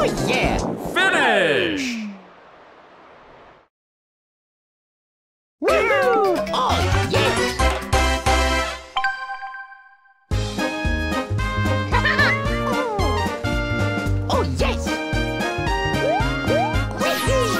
Oh yeah! Finish! Oh, oh yes! Oh yes! Wahoo!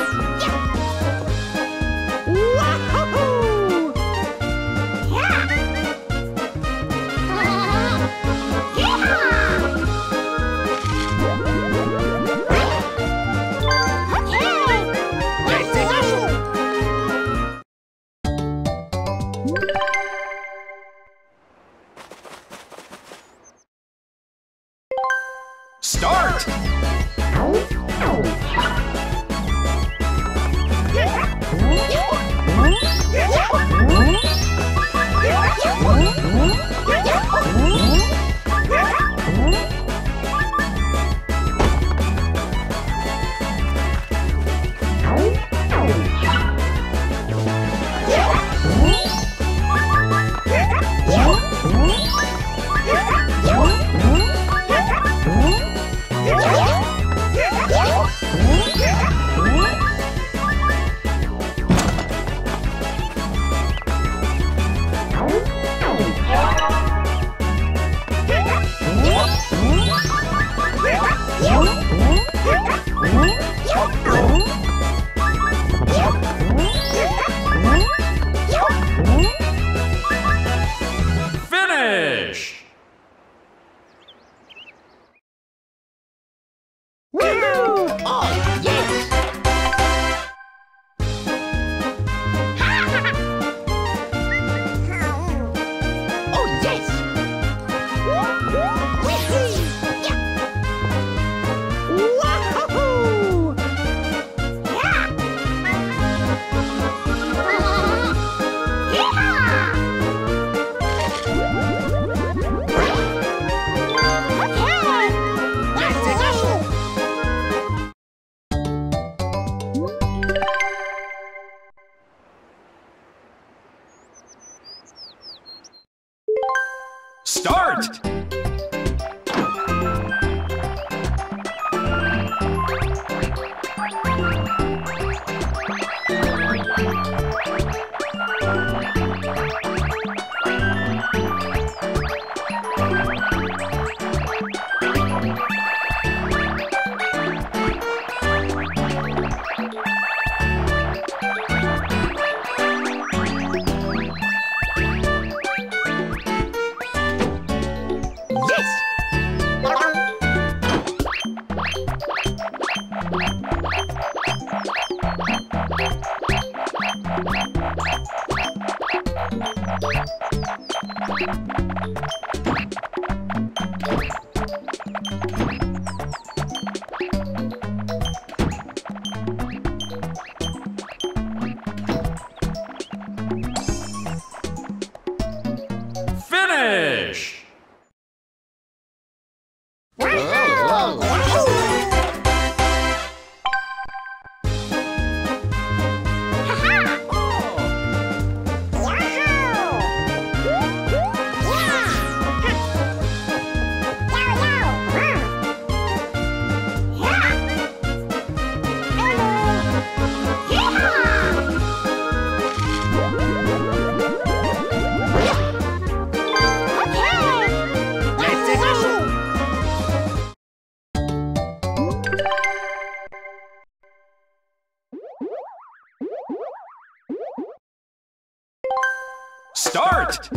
Start!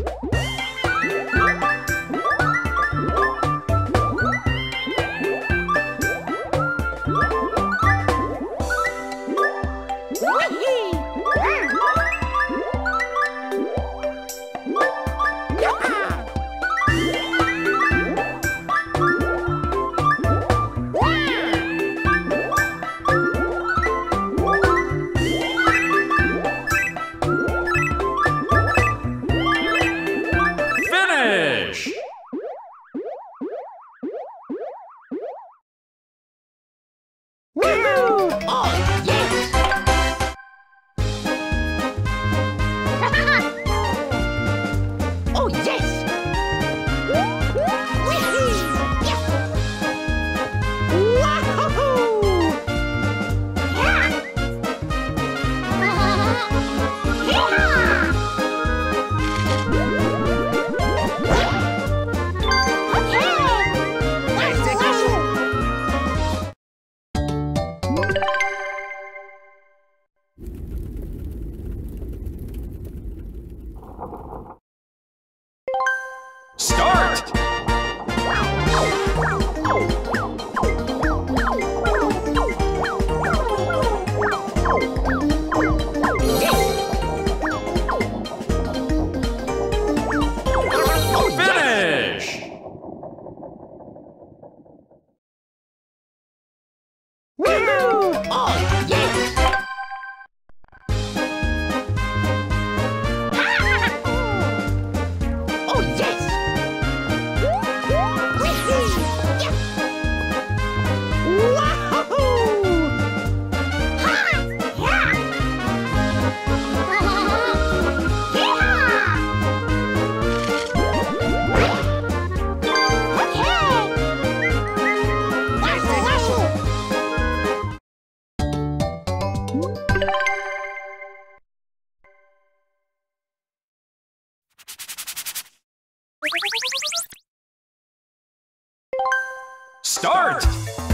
Start! Oh,